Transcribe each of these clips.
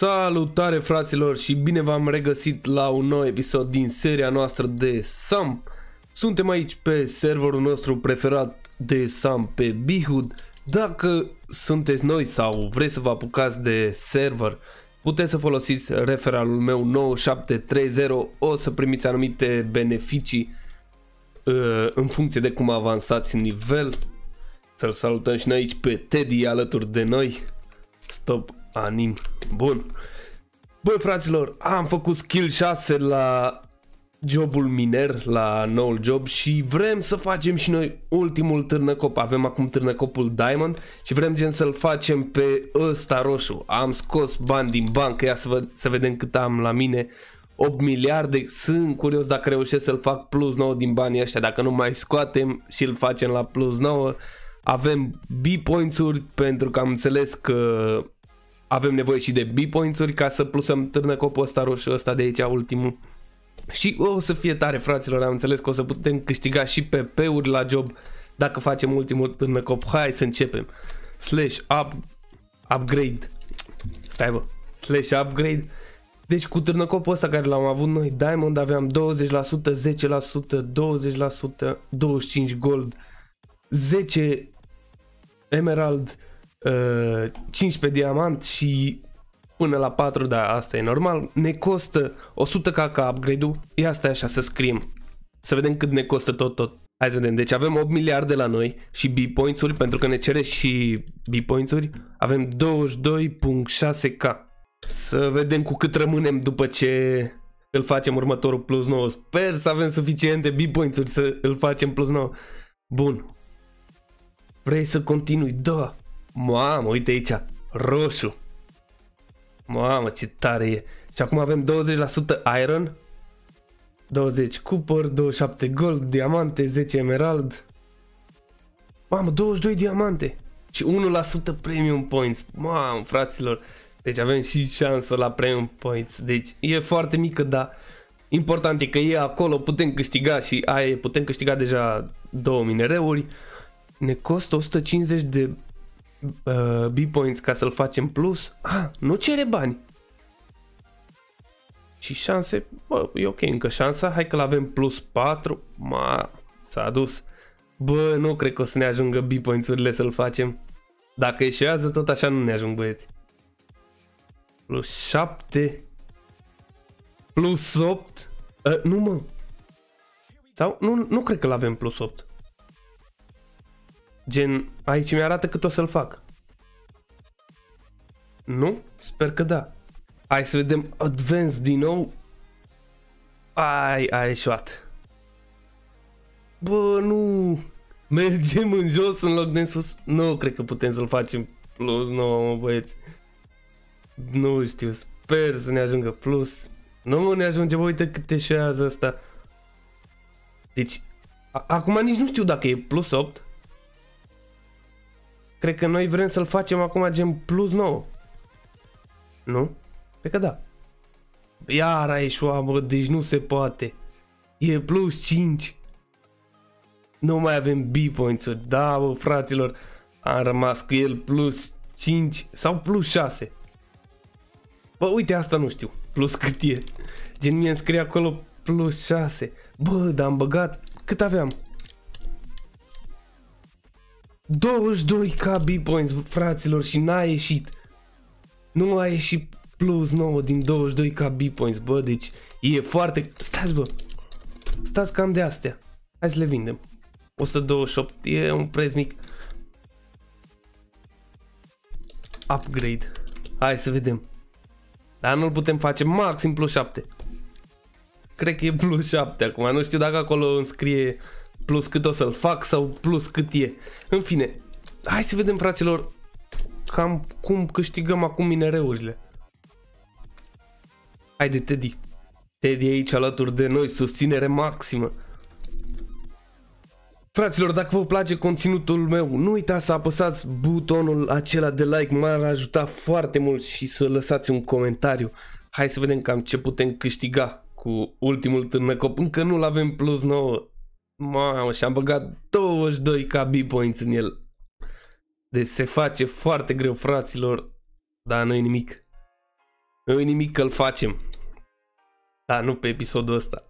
Salutare fraților și bine v-am regăsit la un nou episod din seria noastră de SAM. Suntem aici pe serverul nostru preferat de SAM pe Bihud. Dacă sunteți noi sau vreți să vă apucați de server, puteți să folosiți referalul meu 9730, o să primiți anumite beneficii uh, în funcție de cum avansați în nivel. Să-l salutăm și noi aici pe Teddy alături de noi. Stop anim. Bun. Băi fraților, am făcut skill 6 la jobul miner, la noul job și vrem să facem și noi ultimul târnăcop. Avem acum târnăcopul Diamond și vrem gen să-l facem pe ăsta roșu. Am scos bani din bancă, ia să, vă, să vedem cât am la mine. 8 miliarde, sunt curios dacă reușesc să-l fac plus 9 din banii ăștia, dacă nu mai scoatem și îl facem la plus 9. Avem B-points-uri pentru că am înțeles că avem nevoie și de B-points-uri ca să plusăm târnăcopul ăsta roșu ăsta de aici, ultimul. Și o să fie tare, fraților, am înțeles că o să putem câștiga și PP-uri la job dacă facem ultimul târnăcop. Hai să începem. Slash up, upgrade. Stai bă. Slash upgrade. Deci cu târnăcopul ăsta care l-am avut noi, Diamond, aveam 20%, 10%, 20%, 25 gold, 10 emerald, 15 uh, diamant și până la 4, da, asta e normal, ne costă 100 k ca upgrade-ul, ia asta așa să scriem, să vedem cât ne costă tot, tot. Hai să vedem, deci avem 8 miliarde la noi și B-points-uri, pentru că ne cere și B-points-uri, avem 22.6k. Să vedem cu cât rămânem după ce îl facem următorul plus 9. Sper să avem suficiente B-points-uri să îl facem plus 9. Bun. Vrei să continui? Da. Mamă, uite aici, roșu. Mamă, ce tare e. Și acum avem 20% iron, 20 copper, 27 gold, diamante, 10 emerald. Mamă, 22 diamante și 1% premium points. Mamă, fraților. Deci avem și șansă la premium points. Deci e foarte mică, dar important e că e acolo, putem câștiga și aia putem câștiga deja două minereuri. Ne costă 150 de uh, B-points ca să-l facem plus, ah, nu cere bani. Și șanse, bă, e ok, încă șansa, hai că l-avem plus 4, ma, s-a adus. Bă, nu cred că o să ne ajungă B-points-urile să-l facem. Dacă eșuează, tot așa nu ne ajung băieți. Plus 7. Plus 8. Uh, nu mă. Sau? Nu, nu cred că l-avem plus 8. Gen, aici mi-arată cât o să-l fac. Nu? Sper că da. Hai să vedem Advance din nou. Ai, a ieșuat. Bă, nu. Mergem în jos în loc de în sus. Nu, cred că putem să-l facem plus 9, mă băieți. Nu știu, sper să ne ajungă plus. Nu ne ajunge, bă, uite cât eșează asta. Deci, acum nici nu știu dacă e plus 8 Cred că noi vrem să-l facem acum gen plus 9. Nu? Cred că da. Iar a ieșua, bă, deci nu se poate. E plus 5. Nu mai avem B-points-uri. Da, bă, fraților. Am rămas cu el plus 5 sau plus 6. Bă, uite, asta nu știu. Plus cât e. Gen, mie îmi scrie acolo plus 6. Bă, dar am băgat... Cât aveam? 22 KB points, fraților, și n-a ieșit. Nu a ieșit plus 9 din 22 KB points, bă, deci e foarte... Stați, bă, stați cam de astea. Hai să le vindem. 128 e un preț mic. Upgrade. Hai să vedem. Dar nu-l putem face maxim plus 7. Cred că e plus 7 acum. Nu știu dacă acolo înscrie plus cât o să-l fac sau plus cât e. În fine, hai să vedem fraților cam cum câștigăm acum minereurile. Haide Teddy. Teddy aici alături de noi, susținere maximă. Fraților, dacă vă place conținutul meu, nu uitați să apăsați butonul acela de like, m-ar ajuta foarte mult și să lăsați un comentariu. Hai să vedem cam ce putem câștiga cu ultimul târnăcop. Încă nu-l avem plus 9. Mamă, și-am băgat 22 KB points în el. Deci se face foarte greu, fraților, dar nu e nimic. Nu e nimic că-l facem. Dar nu pe episodul ăsta.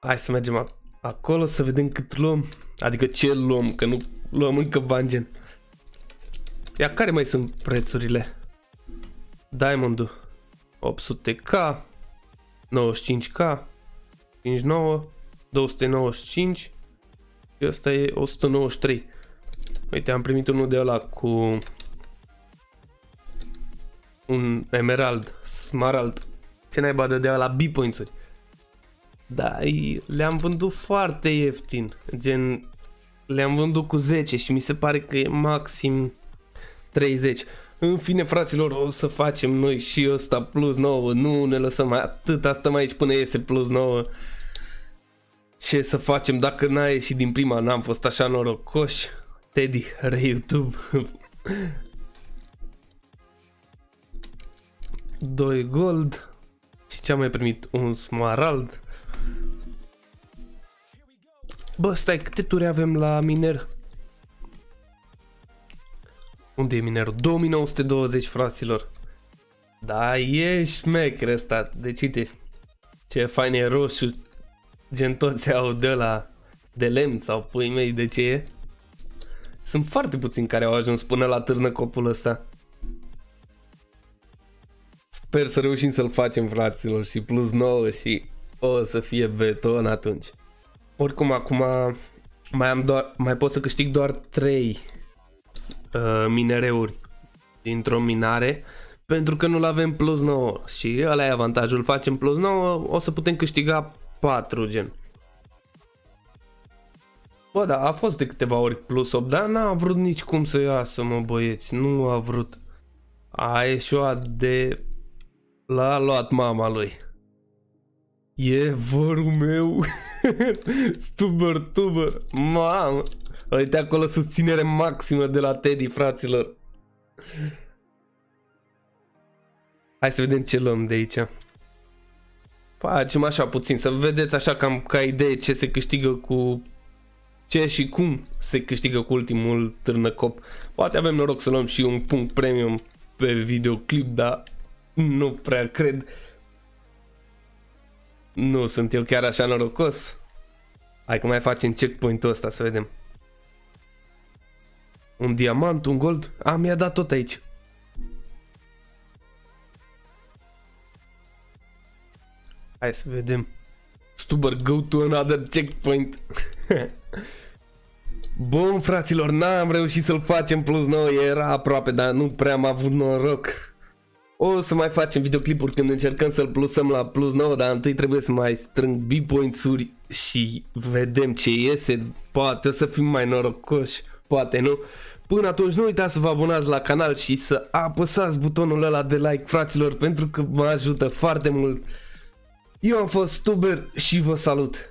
Hai să mergem acolo să vedem cât luăm. Adică ce luăm, că nu luăm încă bani gen. Ia care mai sunt prețurile? Diamond-ul 800k 95k 59 295 și ăsta e 193 Uite, am primit unul de ăla cu un emerald, smarald. Ce naiba de la B-points-uri. Da, le-am vândut foarte ieftin. Gen, le-am vândut cu 10 și mi se pare că e maxim 30. În fine, fraților, o să facem noi și ăsta plus 9. Nu ne lăsăm mai atât, stăm aici până iese plus 9. Ce să facem dacă n-a ieșit din prima, n-am fost așa norocoși. Teddy, re YouTube. 2 gold. Și ce am mai primit? Un smarald. Bă, stai, câte turi avem la miner? Unde e minerul? 2920, fraților. Da, e șmecher ăsta. Deci, uite, ce fain e roșu. Gen toți au de la de lemn sau pui mei de ce e. Sunt foarte puțini care au ajuns până la târnă copul ăsta. Sper să reușim să-l facem, fraților, și plus 9 și o să fie beton atunci. Oricum, acum mai, am doar, mai pot să câștig doar 3 uh, minereuri dintr-o minare pentru că nu-l avem plus 9 și ăla e avantajul, facem plus 9, o să putem câștiga 4 gen. Bă, da, a fost de câteva ori plus 8, dar n-a vrut nici cum să iasă, mă băieți, nu a vrut. A ieșuat de... L-a luat mama lui. E vorul meu. stuber, tuber. Mamă. Uite acolo susținere maximă de la Teddy, fraților. Hai să vedem ce luăm de aici. Facem așa puțin, să vedeți așa cam ca idee ce se câștigă cu ce și cum se câștigă cu ultimul târnăcop. Poate avem noroc să luăm și un punct premium pe videoclip, dar nu prea cred. Nu sunt eu chiar așa norocos. Hai că mai facem checkpoint-ul ăsta să vedem. Un diamant, un gold. A, mi-a dat tot aici. Hai să vedem. Stuber, go to another checkpoint. Bun, fraților, n-am reușit să-l facem plus 9, era aproape, dar nu prea am avut noroc. O să mai facem videoclipuri când încercăm să-l plusăm la plus 9, dar întâi trebuie să mai strâng B-points-uri și vedem ce iese. Poate o să fim mai norocoși, poate nu. Până atunci nu uitați să vă abonați la canal și să apăsați butonul ăla de like, fraților, pentru că mă ajută foarte mult. Eu am fost Tuber și vă salut!